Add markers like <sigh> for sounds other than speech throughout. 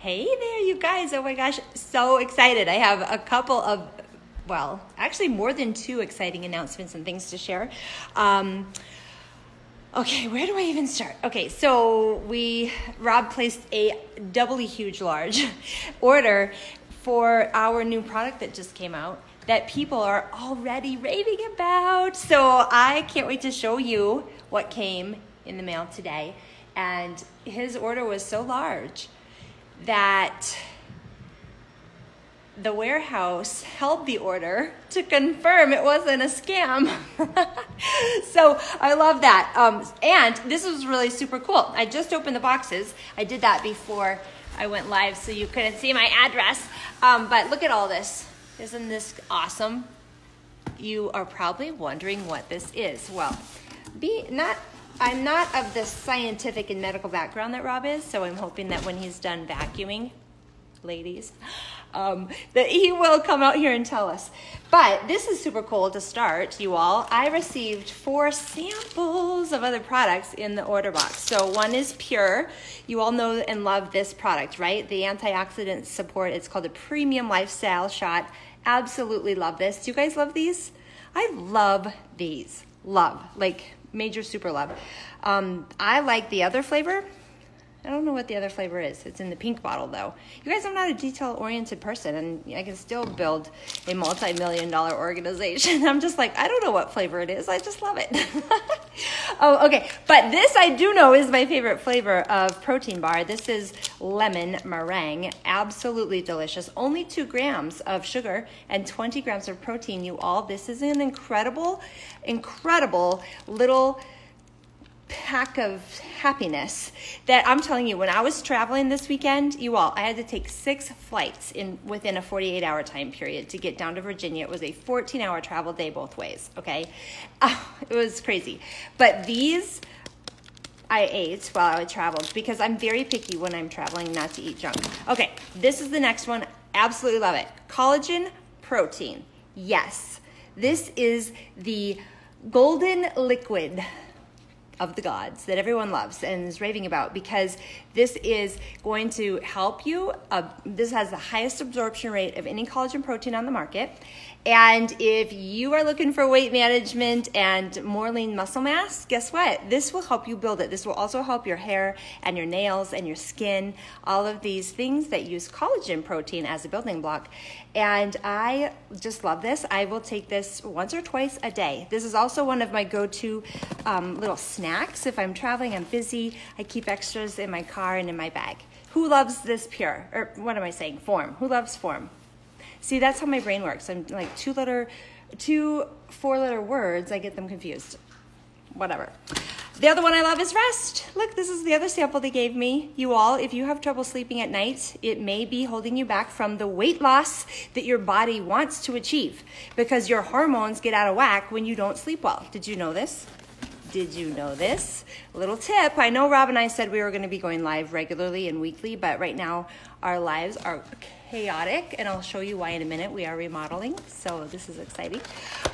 Hey there, you guys. Oh my gosh, so excited. I have a couple of, well, actually more than two exciting announcements and things to share. Um, okay, where do I even start? Okay, so we, Rob placed a doubly huge large <laughs> order for our new product that just came out that people are already raving about. So I can't wait to show you what came in the mail today. And his order was so large that the warehouse held the order to confirm it wasn't a scam. <laughs> so I love that. Um, and this was really super cool. I just opened the boxes. I did that before I went live so you couldn't see my address. Um, but look at all this. Isn't this awesome? You are probably wondering what this is. Well, be not I'm not of the scientific and medical background that Rob is, so I'm hoping that when he's done vacuuming, ladies, um, that he will come out here and tell us. But this is super cool to start, you all. I received four samples of other products in the order box. So one is Pure. You all know and love this product, right? The antioxidant support. It's called a premium lifestyle shot. Absolutely love this. Do you guys love these? I love these. Love. Like major super love. Um, I like the other flavor. I don't know what the other flavor is. It's in the pink bottle though. You guys, I'm not a detail oriented person and I can still build a multi million dollar organization. <laughs> I'm just like, I don't know what flavor it is. I just love it. <laughs> oh, okay. But this I do know is my favorite flavor of protein bar. This is lemon meringue. Absolutely delicious. Only two grams of sugar and 20 grams of protein, you all. This is an incredible, incredible little pack of happiness that I'm telling you when I was traveling this weekend you all I had to take six flights in within a 48 hour time period to get down to Virginia. It was a 14 hour travel day both ways okay? <laughs> It was crazy. But these I ate while I traveled because I'm very picky when I'm traveling not to eat junk. Okay this is the next one. Absolutely love it. Collagen protein. Yes. This is the golden liquid of the gods that everyone loves and is raving about because this is going to help you. Uh, this has the highest absorption rate of any collagen protein on the market. And if you are looking for weight management and more lean muscle mass, guess what? This will help you build it. This will also help your hair and your nails and your skin, all of these things that use collagen protein as a building block. And I just love this. I will take this once or twice a day. This is also one of my go to um, little snacks. If I'm traveling, I'm busy, I keep extras in my car and in my bag. Who loves this pure? Or what am I saying? Form. Who loves form? See, that's how my brain works. I'm like two letter, two four letter words, I get them confused. Whatever. The other one I love is rest. Look, this is the other sample they gave me. You all, if you have trouble sleeping at night, it may be holding you back from the weight loss that your body wants to achieve because your hormones get out of whack when you don't sleep well. Did you know this? Did you know this? Little tip. I know Rob and I said we were going to be going live regularly and weekly, but right now our lives are chaotic, and I'll show you why in a minute. We are remodeling, so this is exciting.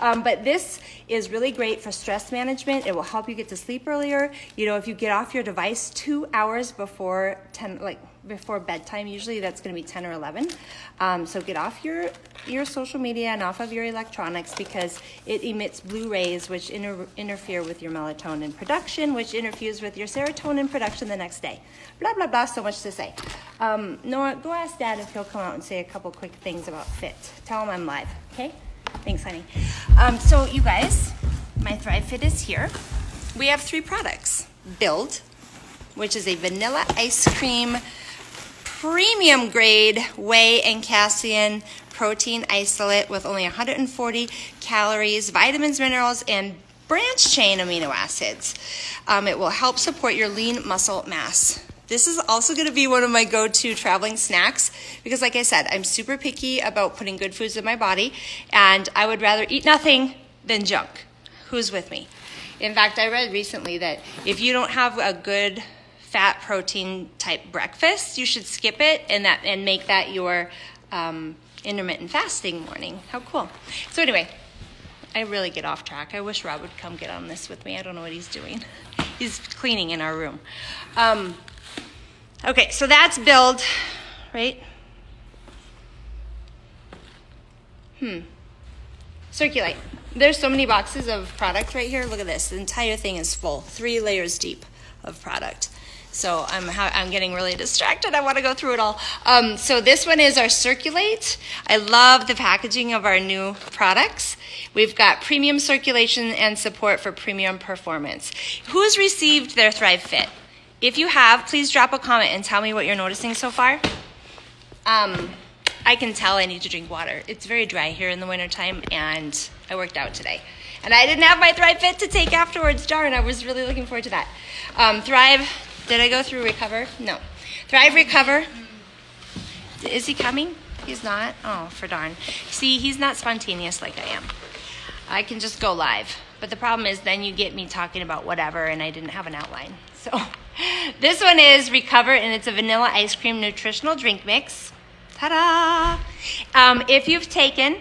Um, but this is really great for stress management. It will help you get to sleep earlier. You know, if you get off your device two hours before 10, like before bedtime. Usually that's going to be 10 or 11. Um, so get off your, your social media and off of your electronics because it emits blue rays which inter- interfere with your melatonin production, which interferes with your serotonin production the next day. Blah, blah, blah. So much to say. Um, Noah, go ask Dad if he'll come out and say a couple quick things about fit. Tell him I'm live, okay? Thanks, honey. Um, so, you guys, my Thrive Fit is here. We have three products Build, which is a vanilla ice cream premium grade whey and casein protein isolate with only 140 calories, vitamins, minerals, and branch chain amino acids. Um, it will help support your lean muscle mass. This is also going to be one of my go to traveling snacks because, like I said, I'm super picky about putting good foods in my body, and I would rather eat nothing than junk. Who's with me? In fact, I read recently that if you don't have a good fat protein type breakfast, you should skip it and that and make that your um, intermittent fasting morning. How cool! So anyway, I really get off track. I wish Rob would come get on this with me. I don't know what he's doing. <laughs> He's cleaning in our room. Um, okay, so that's build. right? Hmm. Circulate. There's so many boxes of product right here. Look at this. The entire thing is full, three layers deep of product. So I'm I'm getting really distracted. I want to go through it all. Um, so this one is our Circulate. I love the packaging of our new products. We've got premium circulation and support for premium performance. Who's received their Thrive Fit? If you have, please drop a comment and tell me what you're noticing so far. Um, I can tell I need to drink water. It's very dry here in the wintertime, and I worked out today. And I didn't have my Thrive Fit to take afterwards. Darn, I was really looking forward to that. Um, Thrive, did I go through Recover? No. Thrive Recover. Is he coming? He's not? Oh, for darn. See, he's not spontaneous like I am. I can just go live. But the problem is then you get me talking about whatever, and I didn't have an outline. <laughs> So this one is Recover, and it's a vanilla ice cream nutritional drink mix. Ta-da! Um, if you've taken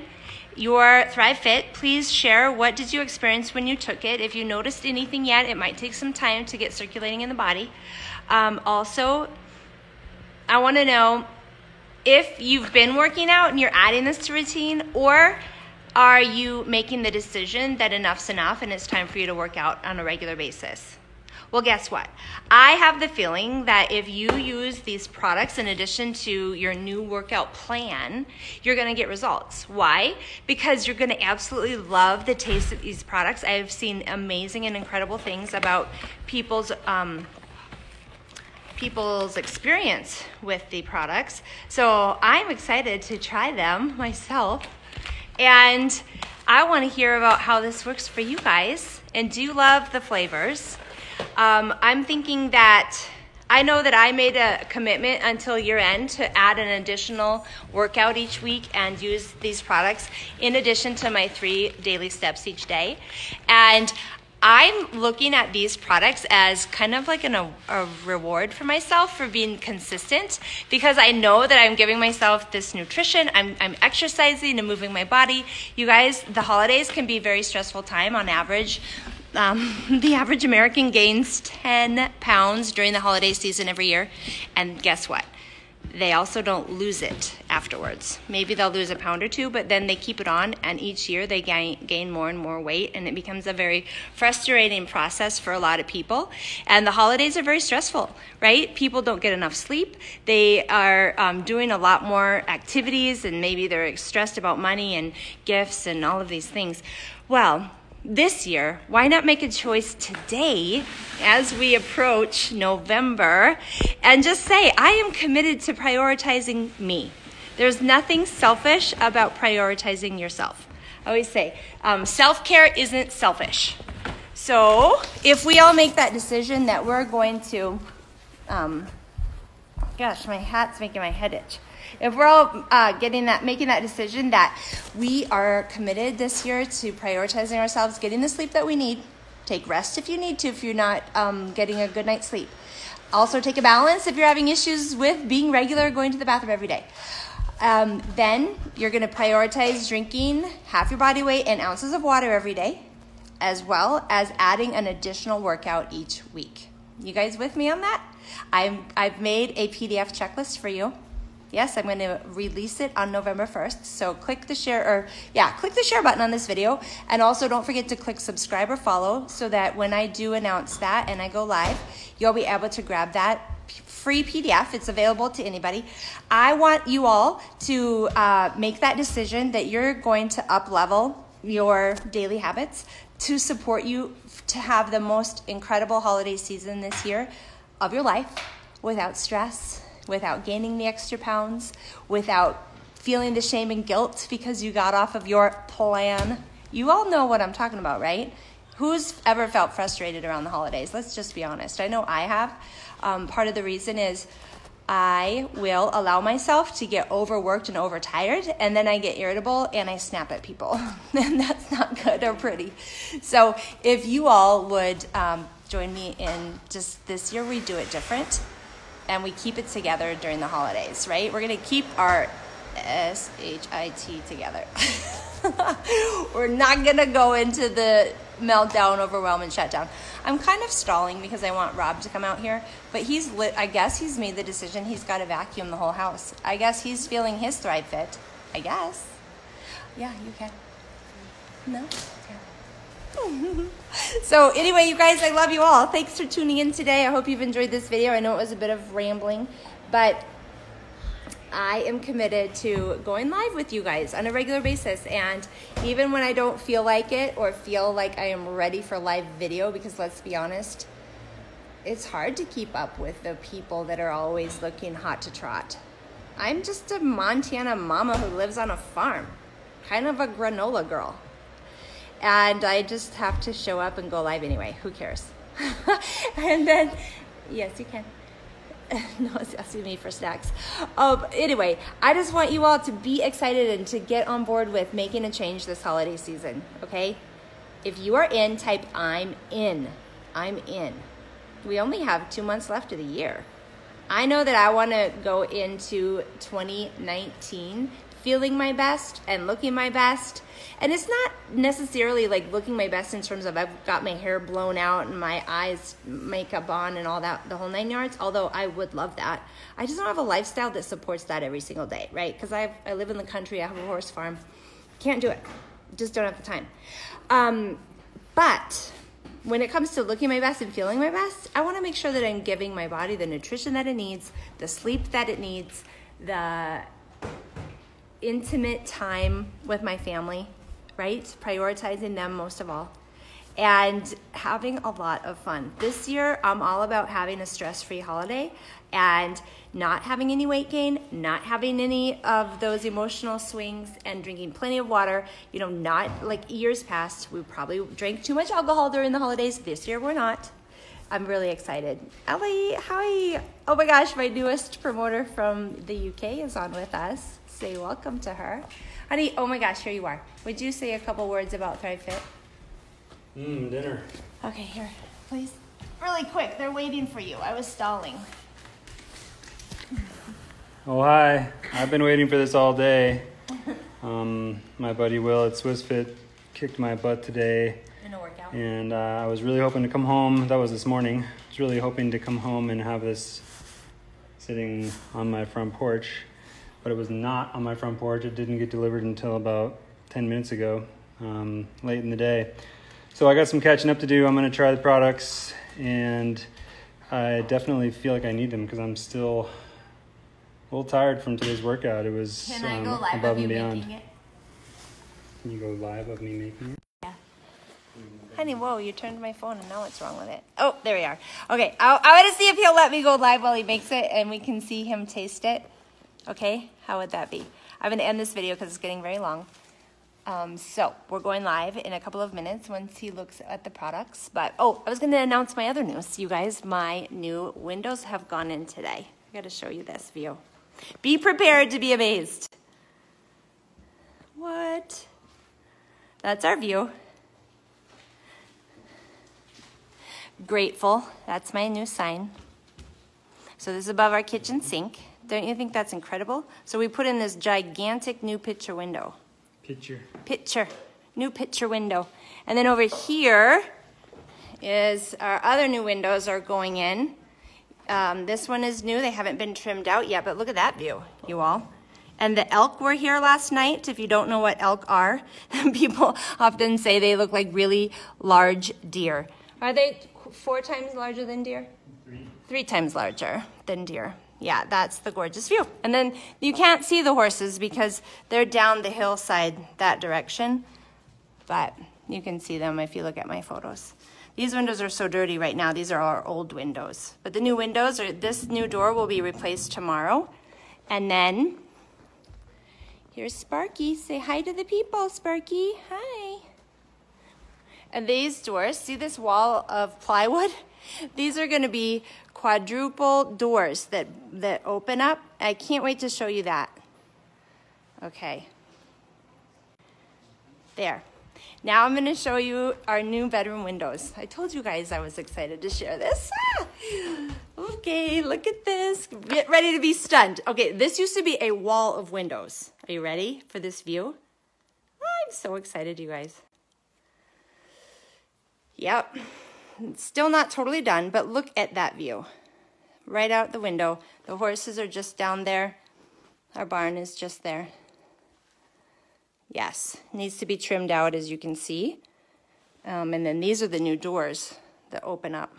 your Thrive Fit, please share what did you experience when you took it. If you noticed anything yet, it might take some time to get circulating in the body. Um, also, I want to know if you've been working out and you're adding this to routine, or are you making the decision that enough's enough and it's time for you to work out on a regular basis? Well, guess what? I have the feeling that if you use these products in addition to your new workout plan, you're going to get results. Why? Because you're going to absolutely love the taste of these products. I have seen amazing and incredible things about people's um, people's experience with the products. So I'm excited to try them myself. And I want to hear about how this works for you guys. And do you love the flavors? Um, I'm thinking that I know that I made a commitment until year end to add an additional workout each week and use these products in addition to my three daily steps each day. And I'm looking at these products as kind of like an, a, a, reward for myself for being consistent because I know that I'm giving myself this nutrition. I'm, I'm exercising and moving my body. You guys, the holidays can be very stressful time on average. Um, <laughs> the average American gains 10 pounds during the holiday season every year. And guess what? They also don't lose it afterwards. Maybe they'll lose a pound or two, but then they keep it on, and each year they gain, gain more and more weight, and it becomes a very frustrating process for a lot of people. And the holidays are very stressful, right? People don't get enough sleep. They are um, doing a lot more activities, and maybe they're stressed about money and gifts and all of these things. Well, this year, why not make a choice today as we approach November and just say, I am committed to prioritizing me? There's nothing selfish about prioritizing yourself. I always say, um, self care isn't selfish. So if we all make that decision that we're going to, um, gosh, my hat's making my head itch if we're all uh, getting that, making that decision that we are committed this year to prioritizing ourselves, getting the sleep that we need, take rest if you need to, if you're not um, getting a good night's sleep. Also, take a balance if you're having issues with being regular, going to the bathroom every day. Um, then you're going to prioritize drinking half your body weight in ounces of water every day, as well as adding an additional workout each week. You guys with me on that? I'm, I've made a PDF checklist for you. Yes, I'm going to release it on November 1st. So click the share or yeah, click the share button on this video and also don't forget to click subscribe or follow so that when I do announce that and I go live, you'll be able to grab that free PDF. It's available to anybody. I want you all to uh, make that decision that you're going to up level your daily habits to support you to have the most incredible holiday season this year of your life without stress without gaining the extra pounds, without feeling the shame and guilt because you got off of your plan. You all know what I'm talking about, right? Who's ever felt frustrated around the holidays? Let's just be honest. I know I have. Um, part of the reason is I will allow myself to get overworked and overtired, and then I get irritable and I snap at people. <laughs> and that's not good or pretty. So, if you all would um, join me in just this year, we do it different and we keep it together during the holidays, right? We're going to keep our S H I T together. <laughs> We're not going to go into the meltdown, overwhelm, and shutdown. I'm kind of stalling because I want Rob to come out here, but he's lit. I guess he's made the decision he's got to vacuum the whole house. I guess he's feeling his thrive fit. I guess. Yeah, you can. No? Okay. <laughs> so anyway, you guys, I love you all. Thanks for tuning in today. I hope you've enjoyed this video. I know it was a bit of rambling, but I am committed to going live with you guys on a regular basis. And even when I don't feel like it or feel like I am ready for live video, because let's be honest, it's hard to keep up with the people that are always looking hot to trot. I'm just a Montana mama who lives on a farm, kind of a granola girl. And I just have to show up and go live anyway. Who cares? <laughs> and then, yes, you can. <laughs> no one's asking me for snacks. Um, anyway, I just want you all to be excited and to get on board with making a change this holiday season, okay? If you are in, type I'm in. I'm in. We only have two months left of the year. I know that I want to go into 2019 feeling my best and looking my best. And it's not necessarily like looking my best in terms of I've got my hair blown out and my eyes makeup on and all that, the whole nine yards, although I would love that. I just don't have a lifestyle that supports that every single day, right? Because I, I live in the country, I have a horse farm. Can't do it. Just don't have the time. Um, but when it comes to looking my best and feeling my best, I want to make sure that I'm giving my body the nutrition that it needs, the sleep that it needs, the intimate time with my family, right? Prioritizing them most of all. And having a lot of fun. This year, I'm all about having a stress free holiday and not having any weight gain, not having any of those emotional swings, and drinking plenty of water. You know, not like years past, we probably drank too much alcohol during the holidays. This year, we're not. I'm really excited. Ellie, hi. Oh my gosh, my newest promoter from the UK is on with us. Say welcome to her. Honey, oh my gosh, here you are. Would you say a couple words about Thrive Fit? Mmm, dinner. Okay, here, please. Really quick, they're waiting for you. I was stalling. Oh, hi. I've been waiting for this all day. <laughs> Um, my buddy Will at SwissFit kicked my butt today. In a workout. And uh, I was really hoping to come home. That was this morning. I was really hoping to come home and have this sitting on my front porch. But it was not on my front porch. It didn't get delivered until about 10 minutes ago, um, late in the day. So I got some catching up to do. I'm going to try the products. And I definitely feel like I need them because I'm still a little tired from today's workout. It was Can I um, go live above of you and beyond. making it? Can you go live of me making it? Honey, whoa, you turned my phone and now what's wrong with it? Oh, there we are. Okay, I, I want to see if he'll let me go live while he makes it and we can see him taste it. Okay, how would that be? I'm going to end this video because it's getting very long. Um, so we're going live in a couple of minutes once he looks at the products. But oh, I was going to announce my other news. You guys, my new windows have gone in today. I got to show you this view. Be prepared to be amazed. What? That's our view. Grateful. That's my new sign. So this is above our kitchen sink. Don't you think that's incredible? So we put in this gigantic new picture window. Picture. Picture. New picture window. And then over here is our other new windows are going in. Um, this one is new. They haven't been trimmed out yet, but look at that view, you all. And the elk were here last night. If you don't know what elk are, <laughs> people often say they look like really large deer. Are they four times larger than deer? Three. Three times larger than deer. Yeah, that's the gorgeous view. And then you can't see the horses because they're down the hillside that direction, but you can see them if you look at my photos. These windows are so dirty right now. These are our old windows. But the new windows, or this new door will be replaced tomorrow. And then, here's Sparky. Say hi to the people, Sparky. Hi. And these doors, see this wall of plywood? <laughs> These are gonna be quadruple doors that, that open up. I can't wait to show you that. Okay. There. Now I'm going to show you our new bedroom windows. I told you guys I was excited to share this. Ah! <laughs> Okay, look at this. Get ready to be stunned. Okay, this used to be a wall of windows. Are you ready for this view? I'm so excited, you guys. Yep. It's still not totally done, but look at that view. Right out the window. The horses are just down there. Our barn is just there. Yes, needs to be trimmed out as you can see. Um, and then these are the new doors that open up.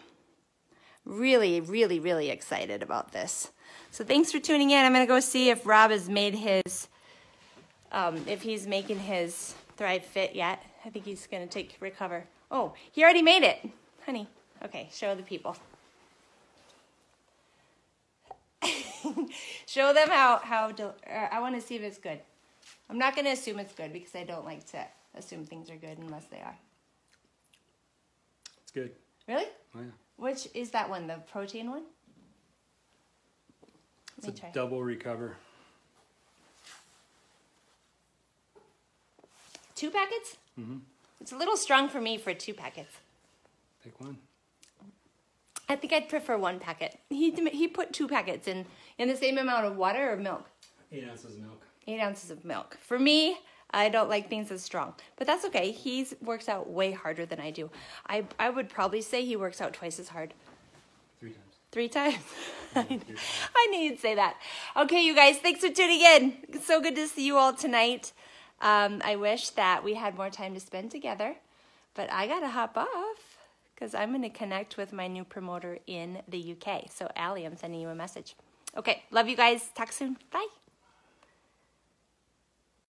Really, really, really excited about this. So thanks for tuning in. I'm going to go see if Rob has made his, um, if he's making his Thrive Fit yet. I think he's going to take recover. Oh, he already made it, honey. Okay, show the people. <laughs> show them how, how, I want to see if it's good. I'm not going to assume it's good because I don't like to assume things are good unless they are. It's good. Really? Oh, yeah. Which is that one? The protein one? Let it's a try. double recover. Two packets? Mm-hmm. It's a little strong for me for two packets. Pick one. I think I'd prefer one packet. He he put two packets in in the same amount of water or milk. Eight ounces of milk. Eight ounces of milk. For me, I don't like things as strong, but that's okay. He works out way harder than I do. I I would probably say he works out twice as hard. Three times. Three times. <laughs> I knew you'd say that. Okay, you guys, thanks for tuning in. It's so good to see you all tonight. Um, I wish that we had more time to spend together, but I gotta hop off because I'm gonna connect with my new promoter in the UK. So, Allie, I'm sending you a message. Okay, love you guys. Talk soon. Bye.